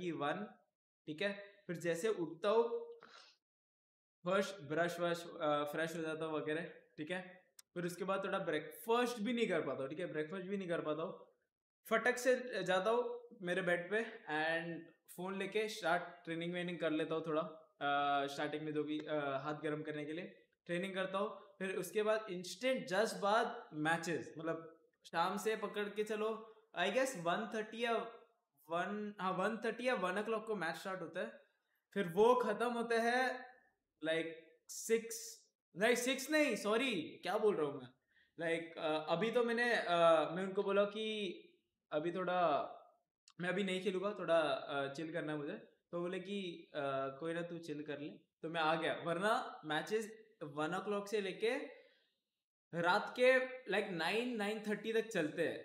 Thirty one ठीक है? फिर जैसे उठता हूँ फ़र्स्ट ब्रश वश फ्रेश हो जाता हूँ वगैरह, ठीक है? फिर उसके बाद थोड़ा ब्रेकफास्ट भी नहीं कर पाता हूँ, ठीक है? ब्रेकफास्ट भी नहीं कर पाता हूँ। फटक से जाता हूँ मेरे बेड पे एंड फ़ोन लेके स्टार्ट ट्रेनिंग वेनिंग कर लेता हूँ थोड़ा स्टार्टिंग में जो भी हाथ गर्म करने के लिए। ट्रेनिंग करता हूँ, फिर उसके बाद इंस्टेंट जस्ट बाद मैचेस मतलब शाम से पकड़ के चलो आई गेस वन थर्टी या वन हाँ वन थर्टी या वन ओ को मैच स्टार्ट होता है। फिर वो खत्म होता है लाइक सिक्स नहीं सिक्स नहीं सॉरी क्या बोल रहा हूँ मैं? लाइक अभी तो मैंने मैं उनको बोला कि अभी थोड़ा, मैं अभी नहीं खेलूँगा, थोड़ा चिल करना है मुझे। तो बोले कि कोई ना, तू चिल कर ले। तो मैं आ गया, वरना मैचेस वन ओ से लेके रात के लाइक नाइन नाइन थर्टी तक चलते हैं।